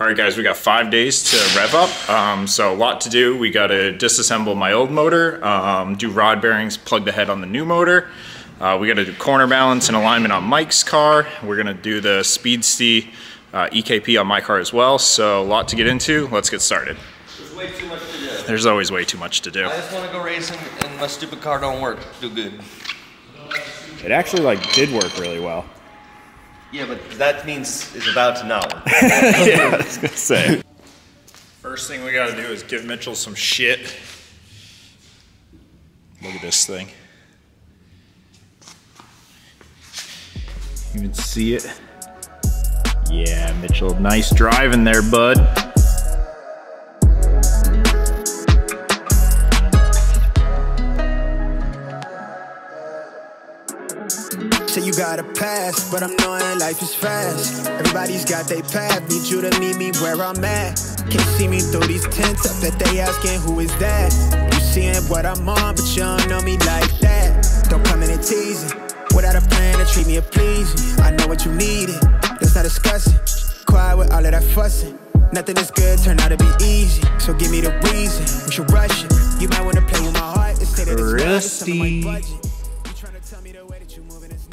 All right, guys, we got five days to rev up. Um, so a lot to do. We got to disassemble my old motor, um, do rod bearings, plug the head on the new motor. Uh, we got to do corner balance and alignment on Mike's car. We're gonna do the Speedsty uh, EKP on my car as well. So a lot to get into. Let's get started. There's way too much to do. There's always way too much to do. I just want to go racing and my stupid car don't work. Do good. It actually like did work really well. Yeah, but that means it's about to not work. yeah, I was gonna say. First thing we gotta do is give Mitchell some shit. Look at this thing. You can see it. Yeah, Mitchell, nice driving there, bud. Say you got a pass, but I'm knowing life is fast. Everybody's got their path, need you to meet me where I'm at. Can't see me through these tents, up that they asking who is that. You seeing what I'm on, but you don't know me like that. Don't come in and teasing, without a plan to treat me a pleasing. I know what you needed, let's not discuss it. Quiet with all of that fussing. Nothing is good turned out to be easy, so give me the reason. We should rush it. You might wanna play with my heart and say that it's love, it's some of my Christy.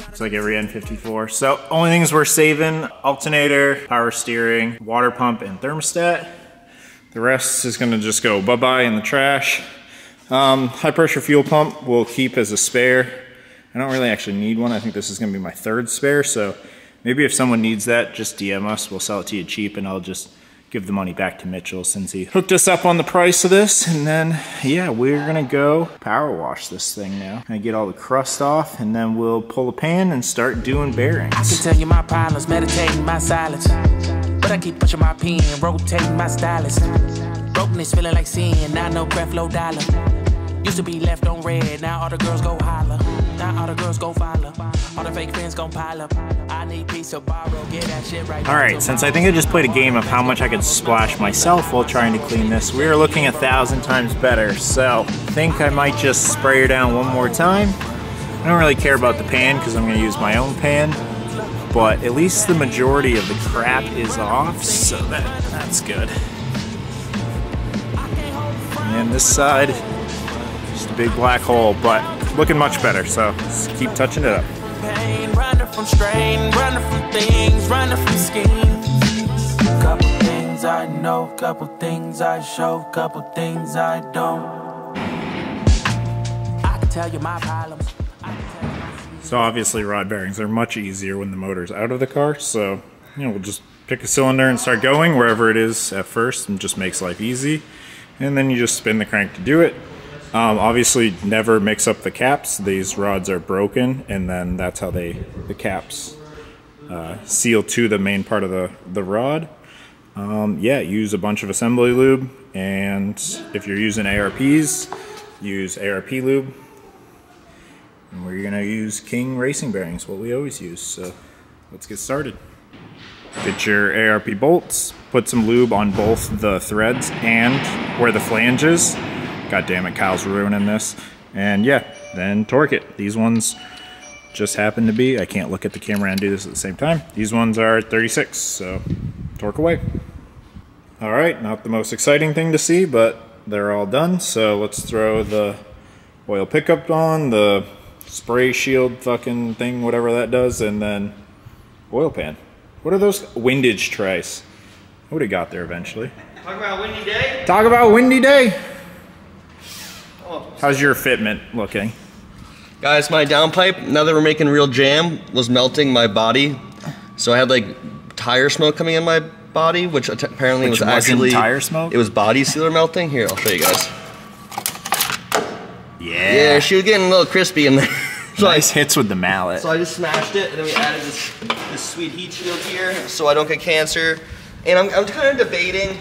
It's like every N54. So only things we're saving, alternator, power steering, water pump, and thermostat. The rest is gonna just go bye-bye in the trash. Um, high pressure fuel pump we'll keep as a spare. I don't really actually need one. I think this is gonna be my third spare. So maybe if someone needs that, just DM us. We'll sell it to you cheap and I'll just give the money back to Mitchell since he hooked us up on the price of this. And then, yeah, we're gonna go power wash this thing now. Gonna get all the crust off and then we'll pull a pan and start doing bearings. I can tell you my problems, meditating my silence. But I keep pushing my pen, rotating my stylus. Brokenness feeling like sin, now no breath, low dollar. Used to be left on red, now all the girls go holler. Now all the girls go follow. All the fake fans pile up. I need peace to borrow, get that shit right. All right, since I think I just played a game of how much I could splash myself while trying to clean this, we are looking a thousand times better. So I think I might just spray her down one more time. I don't really care about the pan because I'm gonna use my own pan, but at least the majority of the crap is off, so that, that's good. And this side, just a big black hole, but looking much better, so let's keep touching it up. pain, running from strain, running from things, running from schemes. Couple things I know, couple things I show, couple things I don't. I can tell you my problems. I can tell you my So obviously rod bearings are much easier when the motor's out of the car. So, you know, we'll just pick a cylinder and start going wherever it is at first and just makes life easy. And then you just spin the crank to do it. Um, obviously never mix up the caps. These rods are broken and then that's how they, the caps uh, seal to the main part of the, the rod. Um, yeah, use a bunch of assembly lube and if you're using ARPs, use ARP lube. And we're gonna use King racing bearings, what we always use. So let's get started. Get your ARP bolts, put some lube on both the threads and where the flange is. God damn it, Kyle's ruining this. And yeah, then torque it. These ones just happen to be, I can't look at the camera and do this at the same time. These ones are 36, so torque away. All right, not the most exciting thing to see, but they're all done. So let's throw the oil pickup on, the spray shield fucking thing, whatever that does, and then oil pan. What are those? Windage trays. I would have got there eventually. Talk about windy day. Talk about windy day. How's your fitment looking? Guys, my downpipe, now that we're making real jam, was melting my body. So I had like tire smoke coming in my body, which apparently Which was actually tire smoke? It was body sealer melting. Here, I'll show you guys. Yeah. Yeah, she was getting a little crispy in there. so, I, Nice hits with the mallet. so I just smashed it, and then we added this this sweet heat shield here, so I don't get cancer. And I'm, I'm kind of debating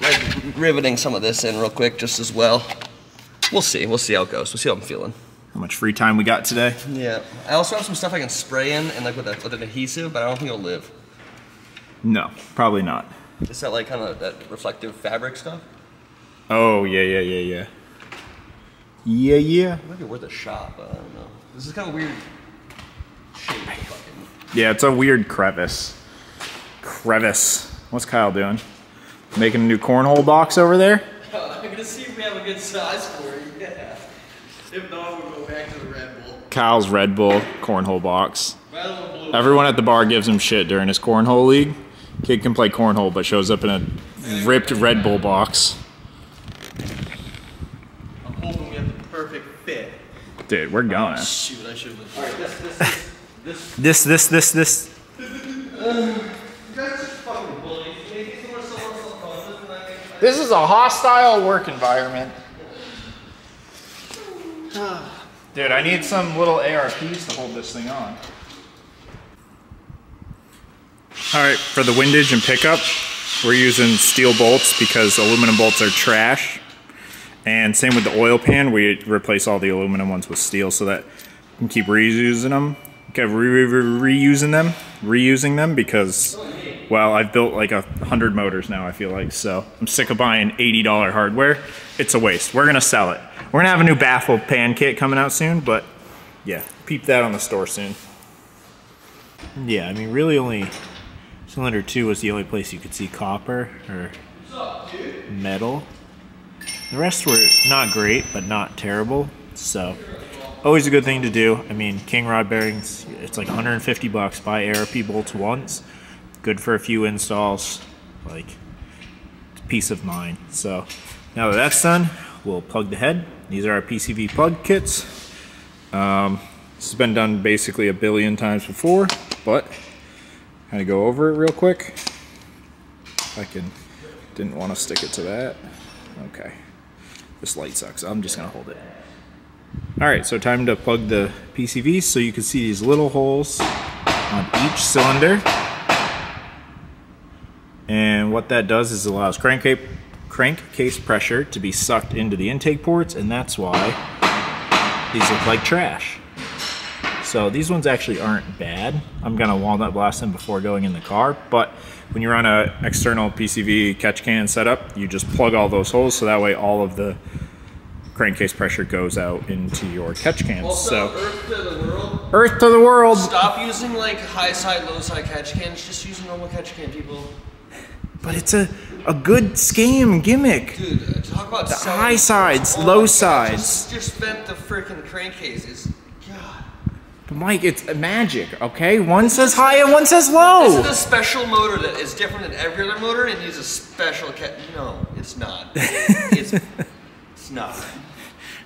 like riveting some of this in real quick, just as well. We'll see. We'll see how it goes. We'll see how I'm feeling. How much free time we got today? Yeah. I also have some stuff I can spray in and like with, a, with an adhesive, but I don't think it'll live. No, probably not. Is that like kind of that reflective fabric stuff? Oh, yeah, yeah, yeah, yeah. Yeah, yeah. It might be worth a shot, but I don't know. This is kind of weird shape. Yeah, it's a weird crevice. Crevice. What's Kyle doing? Making a new cornhole box over there? I'm gonna see if we have a good size for it. Yeah. If not, we'll go back to the Red Bull. Kyle's Red Bull cornhole box. Red Bull blue. Everyone at the bar gives him shit during his cornhole league. Kid can play cornhole, but shows up in a ripped Red Bull box. I'm hoping we have the perfect fit. Dude, we're going. Shoot, I should have. Alright, this, this, this, This, this, this, this. You guys just fucking bullies. Maybe someone someone else causes and I make This is a hostile work environment. Dude, I need some little ARPs to hold this thing on. All right, for the windage and pickup, we're using steel bolts because aluminum bolts are trash. And same with the oil pan, we replace all the aluminum ones with steel so that we can keep reusing them. Keep re- re- reusing them, reusing them because, well, I've built like a hundred motors now. I feel like so I'm sick of buying eighty dollar hardware. It's a waste. We're gonna sell it. We're gonna have a new baffle pan kit coming out soon, but yeah, peep that on the store soon. Yeah, I mean, really only cylinder two was the only place you could see copper or metal. The rest were not great, but not terrible. So, always a good thing to do. I mean, king rod bearings, it's like 150 bucks. Buy ARP bolts once. Good for a few installs. Like, peace of mind. So, now that that's done, we'll plug the head. These are our PCV plug kits. Um, this has been done basically a billion times before, but kind of go over it real quick. I can, didn't want to stick it to that. Okay. This light sucks. I'm just gonna hold it. All right, so time to plug the PCVs. So you can see these little holes on each cylinder. And what that does is allows crankcase, crankcase pressure to be sucked into the intake ports, and that's why these look like trash. So these ones actually aren't bad. I'm gonna walnut blast them before going in the car, but when you're on a external PCV catch can setup, you just plug all those holes so that way all of the crankcase pressure goes out into your catch cans. Also, so Earth to the world. Earth to the world. Stop using like high side, low side catch cans. Just use a normal catch can, people. But it's a, a good scam gimmick. Dude, uh, talk about the high sides, low sides. Just, just spent the freaking crankcases. God. But Mike, it's magic, okay? One says high and one says low. This is a special motor that is different than every other motor and needs a special cat. No, it's not. it's, it's not.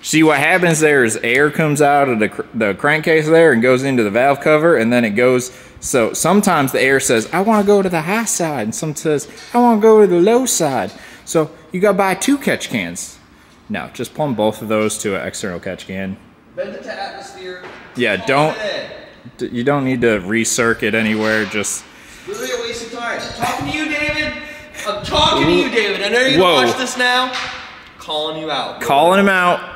See what happens there is air comes out of the, cr- the crankcase there and goes into the valve cover and then it goes so sometimes the air says I want to go to the high side and some says I want to go to the low side. So you got to buy two catch cans. No, just plumb both of those to an external catch can. Bend it to atmosphere. Yeah, don't- You don't need to recircuit anywhere. Just Literally a waste of time. I'm talking to you, David. I'm talking to you, David. I know you're Whoa. gonna watch this now. Calling you out. calling him out.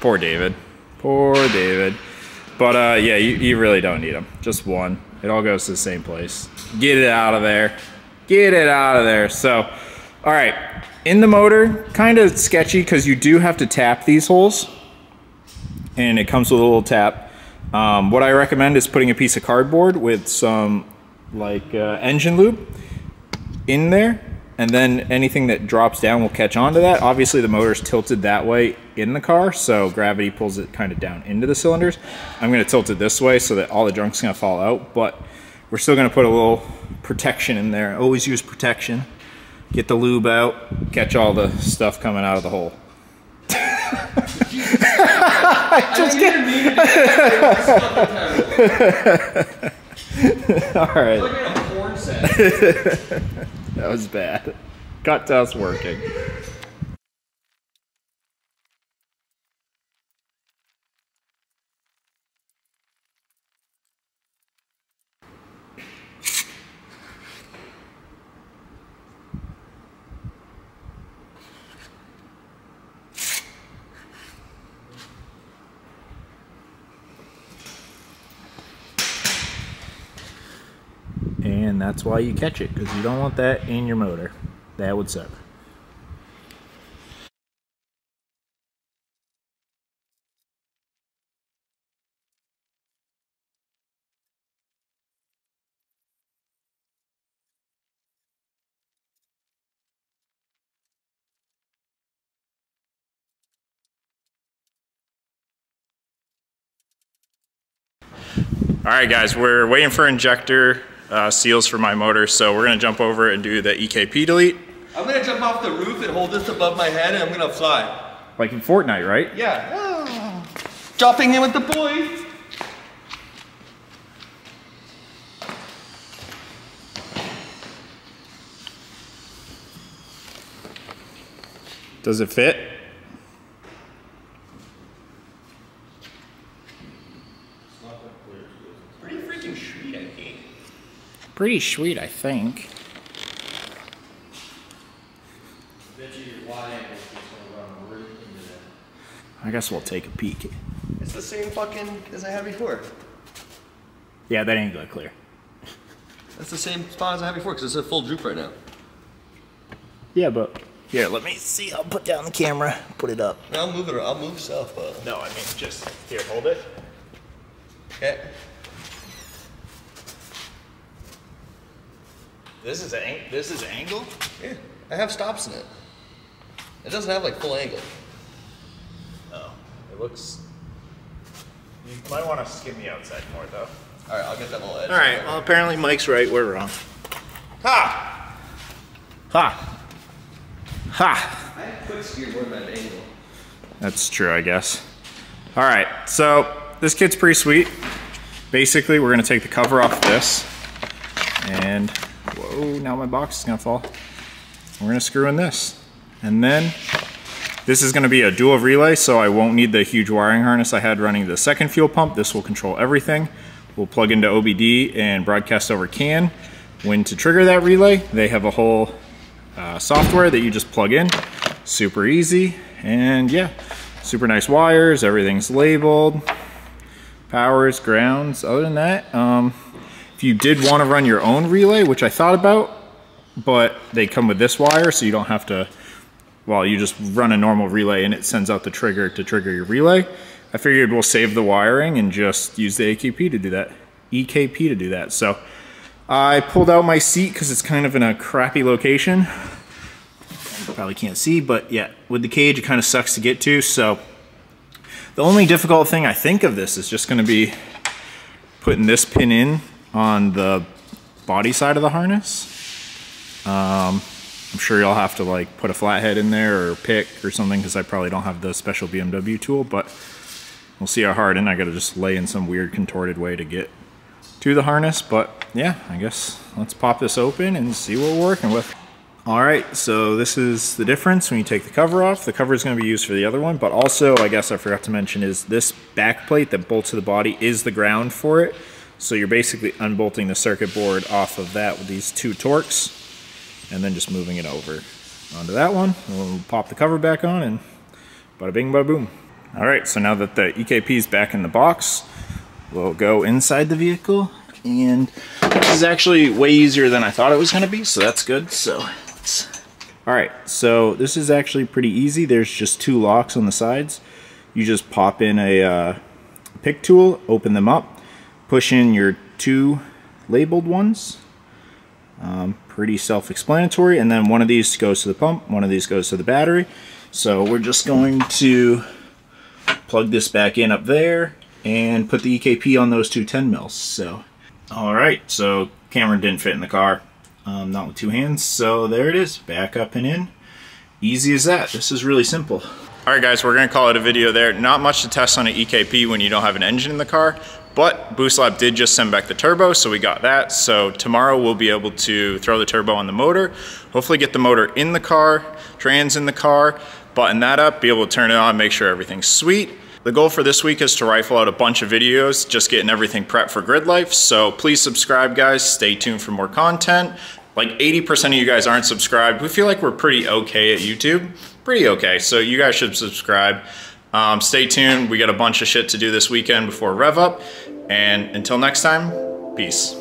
Poor David. Poor David. But uh, yeah, you, you really don't need them. Just one. It all goes to the same place. Get it out of there. Get it out of there. So, all right. In the motor, kind of sketchy because you do have to tap these holes. And it comes with a little tap. Um, what I recommend is putting a piece of cardboard with some like uh, engine lube in there and then anything that drops down will catch onto that. Obviously the motor's tilted that way in the car, so gravity pulls it kind of down into the cylinders. I'm gonna tilt it this way so that all the junk's gonna fall out, but we're still gonna put a little protection in there. Always use protection. Get the lube out, catch all the stuff coming out of the hole. Just All right, That was bad. Cut test working. and that's why you catch it because you don't want that in your motor. That would suck. All right, guys, we're waiting for injector uh, seals for my motor, so we're gonna jump over and do the EKP delete. I'm gonna jump off the roof and hold this above my head and I'm gonna fly. Like in Fortnite, right? Yeah. Dropping in with the boys. Does it fit? Pretty freaking sweet, I think. Pretty sweet, I think. I guess we'll take a peek. It's the same fucking as I had before. Yeah, that ain't gonna clear. That's the same spot as I had before because it's a full droop right now. Yeah, but here, let me see. I'll put down the camera, put it up. I'll move it. I'll move stuff. But uh. No, I mean just here, hold it. okay. This is ang- this is angle. Yeah, I have stops in it. It doesn't have like full angle. Oh, it looks. You might want to skim the outside more though. All right, I'll get that little edge. All right. Well, apparently Mike's right. We're wrong. Ha! Ha! Ha! I have quick steer more than angle. That's true, I guess. All right, so this kit's pretty sweet. Basically, we're gonna take the cover off this, and whoa, now my box is gonna fall. We're gonna screw in this, and then this is gonna be a dual relay, so I won't need the huge wiring harness I had running the second fuel pump. This will control everything. We'll plug into OBD and broadcast over CAN. When to trigger that relay, they have a whole uh, software that you just plug in. Super easy, and yeah, super nice wires. Everything's labeled. Powers, grounds. Other than that, um, if you did want to run your own relay, which I thought about, but they come with this wire, so you don't have to. Well, you just run a normal relay and it sends out the trigger to trigger your relay. I figured we'll save the wiring and just use the AKP to do that. EKP to do that. So I pulled out my seat because it's kind of in a crappy location. Probably can't see, but yeah, with the cage, it kind of sucks to get to. So the only difficult thing I think of this is just going to be putting this pin in on the body side of the harness. Um, I'm sure you'll have to like put a flathead in there or pick or something because I probably don't have the special BMW tool, but we'll see how hard and I gotta just lay in some weird contorted way to get to the harness. But yeah, I guess let's pop this open and see what we're working with. All right, so this is the difference when you take the cover off. The cover is going to be used for the other one, but also, I guess I forgot to mention, is this back plate that bolts to the body is the ground for it. So you're basically unbolting the circuit board off of that with these two Torx, and then just moving it over onto that one. We'll pop the cover back on, and bada bing, bada boom. All right, so now that the EKP is back in the box, we'll go inside the vehicle, and this is actually way easier than I thought it was going to be, so that's good. So. All right, so this is actually pretty easy. There's just two locks on the sides. You just pop in a uh, pick tool, open them up, push in your two labeled ones. Um, pretty self-explanatory. And then one of these goes to the pump, one of these goes to the battery. So we're just going to plug this back in up there and put the EKP on those two 10 mils. So, all right, so Cameron didn't fit in the car, um, not with two hands. So there it is, back up and in. Easy as that. This is really simple. All right, guys, we're gonna call it a video there. Not much to test on an EKP when you don't have an engine in the car, but Boost Lab did just send back the turbo, so we got that. So tomorrow we'll be able to throw the turbo on the motor, hopefully get the motor in the car, trans in the car, button that up, be able to turn it on, make sure everything's sweet. The goal for this week is to rifle out a bunch of videos, just getting everything prepped for Gridlife. So please subscribe, guys. Stay tuned for more content. Like 80% of you guys aren't subscribed. We feel like we're pretty okay at YouTube. Pretty okay. So you guys should subscribe. Um, stay tuned. We got a bunch of shit to do this weekend before Rev Up. And until next time, peace.